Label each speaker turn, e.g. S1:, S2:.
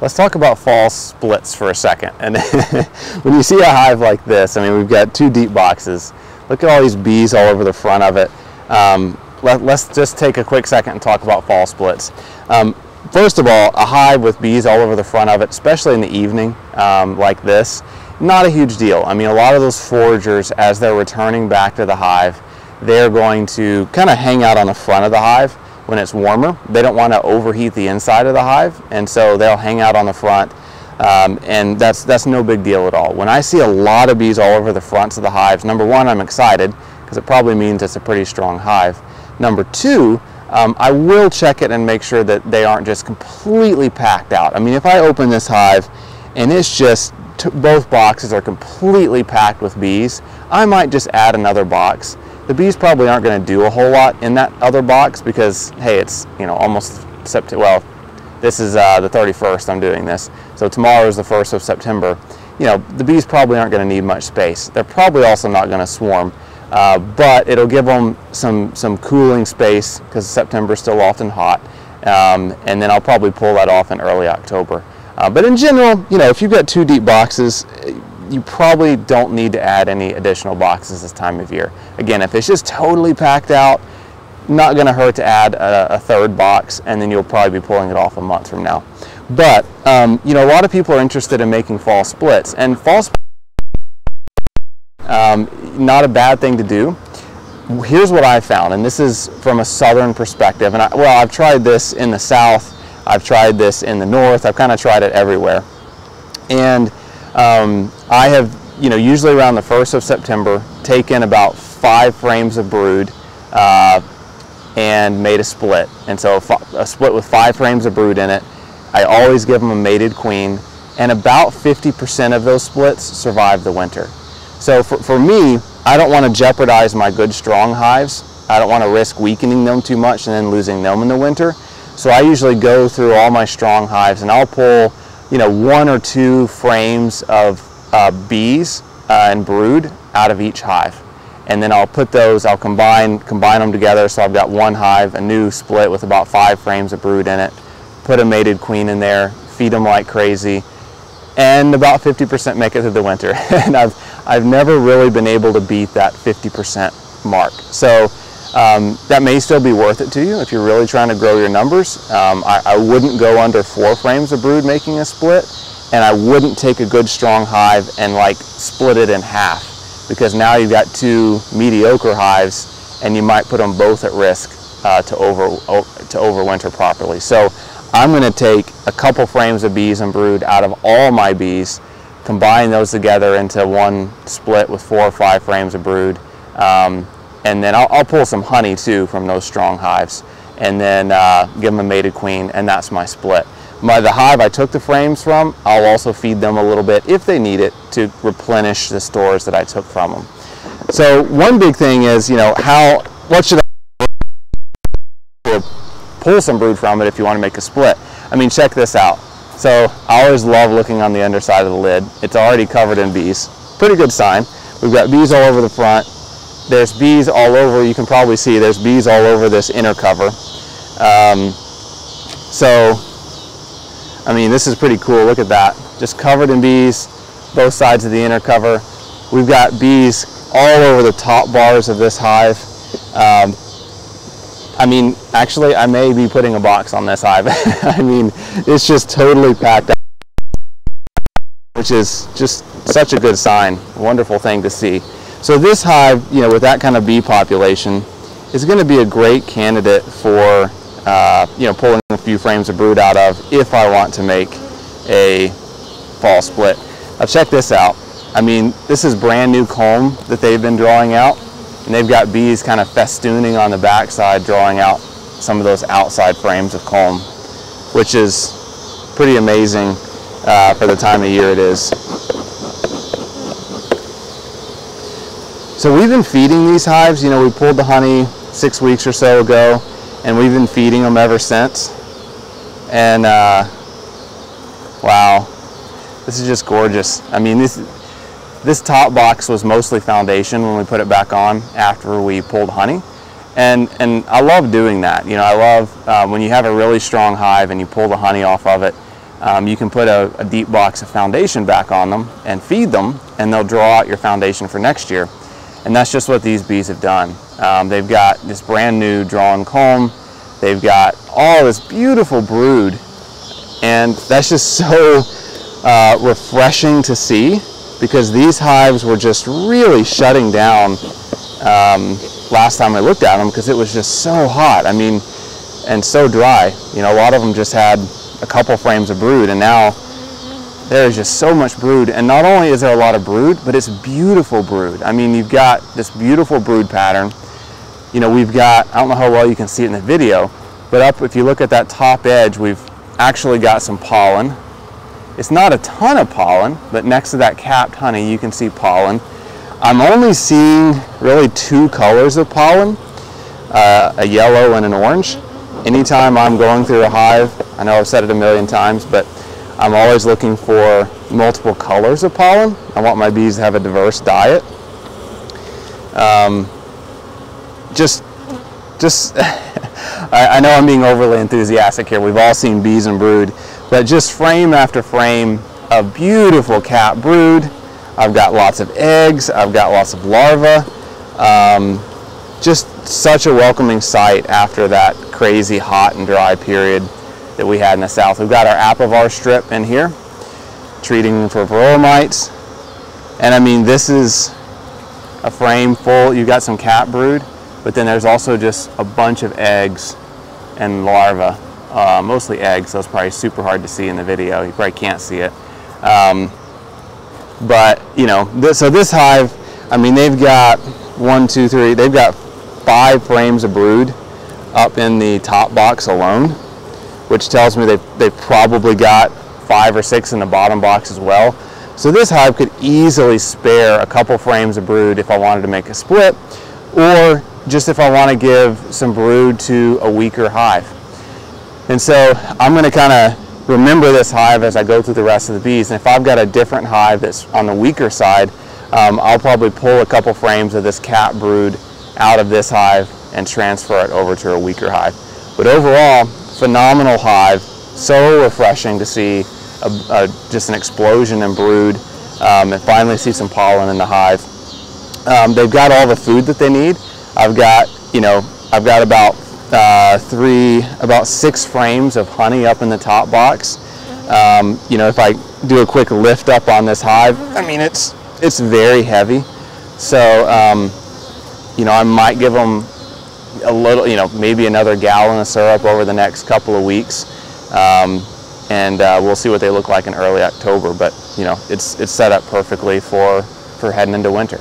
S1: let's talk about fall splits for a second. And when you see a hive like this, I mean, we've got two deep boxes. Look at all these bees all over the front of it. Um, let, us just take a quick second and talk about fall splits. Um, first of all, a hive with bees all over the front of it, especially in the evening um, like this, not a huge deal. I mean, a lot of those foragers, as they're returning back to the hive, they're going to kind of hang out on the front of the hive when it's warmer. They don't want to overheat the inside of the hive, and so they'll hang out on the front. Um, and that's that's no big deal at all. When I see a lot of bees all over the fronts of the hives, number one, I'm excited because it probably means it's a pretty strong hive. Number two, um, I will check it and make sure that they aren't just completely packed out. I mean, if I open this hive and it's just both boxes are completely packed with bees, I might just add another box. The bees probably aren't going to do a whole lot in that other box because, hey, it's, you know, almost September, well, this is uh, the 31st I'm doing this. So tomorrow is the 1st of September. You know, the bees probably aren't going to need much space. They're probably also not going to swarm. Uh, but it'll give them some, some cooling space because September is still often hot. Um, and then I'll probably pull that off in early October. Uh, but in general, you know, if you've got two deep boxes, you probably don't need to add any additional boxes this time of year. Again, if it's just totally packed out, not going to hurt to add a, a, third box, and then you'll probably be pulling it off a month from now. But um, you know, a lot of people are interested in making fall splits, and fall splits um, not a bad thing to do. Here's what I found, and this is from a southern perspective. And I, well, I've tried this in the south, I've tried this in the north, I've kind of tried it everywhere. And um, I have, you know, usually around the 1st of September, taken about five frames of brood uh, and made a split. And so a split with five frames of brood in it. I always give them a mated queen, and about 50% of those splits survive the winter. So for, for me, I don't want to jeopardize my good strong hives. I don't want to risk weakening them too much and then losing them in the winter. So I usually go through all my strong hives and I'll pull, you know, one or two frames of uh, bees uh, and brood out of each hive. And then I'll put those, I'll combine, combine them together. So I've got one hive, a new split with about five frames of brood in it, put a mated queen in there, feed them like crazy, and about 50% make it through the winter. and I've, I've never really been able to beat that 50% mark. So um, that may still be worth it to you if you're really trying to grow your numbers. Um, I, I, wouldn't go under four frames of brood making a split, and I wouldn't take a good strong hive and like split it in half because now you've got two mediocre hives and you might put them both at risk uh, to over to overwinter properly. So I'm going to take a couple frames of bees and brood out of all my bees, combine those together into one split with four or five frames of brood, um, and then I'll, I'll, pull some honey too from those strong hives, and then uh, give them a mated queen, and that's my split. My, the hive I took the frames from, I'll also feed them a little bit if they need it to replenish the stores that I took from them. So one big thing is, you know, how, what should I pull some brood from it if you want to make a split. I mean, check this out. So I always love looking on the underside of the lid. It's already covered in bees. Pretty good sign. We've got bees all over the front. There's bees all over, you can probably see there's bees all over this inner cover. Um, so, I mean, this is pretty cool. Look at that. Just covered in bees, both sides of the inner cover. We've got bees all over the top bars of this hive. Um, I mean, actually, I may be putting a box on this hive. I mean, it's just totally packed up, which is just such a good sign. Wonderful thing to see. So this hive, you know, with that kind of bee population, is going to be a great candidate for, uh, you know, pulling a few frames of brood out of if I want to make a fall split. Now check this out. I mean, this is brand new comb that they've been drawing out. And they've got bees kind of festooning on the backside, drawing out some of those outside frames of comb, which is pretty amazing uh, for the time of year it is. So we've been feeding these hives, you know, we pulled the honey six weeks or so ago, and we've been feeding them ever since. And uh, wow, this is just gorgeous. I mean, this this top box was mostly foundation when we put it back on after we pulled honey. And, and I love doing that. You know, I love uh, when you have a really strong hive and you pull the honey off of it, um, you can put a, a, deep box of foundation back on them and feed them, and they'll draw out your foundation for next year. And that's just what these bees have done. Um, they've got this brand new drawn comb. They've got all this beautiful brood, and that's just so uh, refreshing to see because these hives were just really shutting down um, last time I looked at them because it was just so hot. I mean, and so dry. You know, a lot of them just had a couple frames of brood, and now there is just so much brood. And not only is there a lot of brood, but it's beautiful brood. I mean, you've got this beautiful brood pattern. You know, we've got, I don't know how well you can see it in the video, but up, if you look at that top edge, we've actually got some pollen. It's not a ton of pollen, but next to that capped honey, you can see pollen. I'm only seeing really two colors of pollen, uh, a yellow and an orange. Anytime I'm going through a hive, I know I've said it a million times, but I'm always looking for multiple colors of pollen. I want my bees to have a diverse diet. Um, just, just, I, I know I'm being overly enthusiastic here. We've all seen bees and brood, but just frame after frame of beautiful capped brood, I've got lots of eggs. I've got lots of larvae. Um, just such a welcoming sight after that crazy hot and dry period that we had in the south. We've got our apivar strip in here, treating for varroa mites. And I mean, this is a frame full. You've got some capped brood, but then there's also just a bunch of eggs and larvae, uh, mostly eggs. So it's probably super hard to see in the video. You probably can't see it. Um, but, you know, this, so this hive, I mean, they've got one, two, three, they've got five frames of brood up in the top box alone, which tells me they've, they've probably got five or six in the bottom box as well. So this hive could easily spare a couple frames of brood if I wanted to make a split, or just if I want to give some brood to a weaker hive. And so I'm going to kind of remember this hive as I go through the rest of the bees. And if I've got a different hive that's on the weaker side, um, I'll probably pull a couple frames of this capped brood out of this hive and transfer it over to a weaker hive. But overall, phenomenal hive, so refreshing to see a, a, just an explosion in brood um, and finally see some pollen in the hive. Um, they've got all the food that they need. I've got, you know, I've got about uh, three, about six frames of honey up in the top box. Um, you know, if I do a quick lift up on this hive, I mean, it's, it's very heavy. So, um, you know, I might give them a little, you know, maybe another gallon of syrup over the next couple of weeks. Um, and uh, we'll see what they look like in early October. But, you know, it's, it's set up perfectly for, for heading into winter.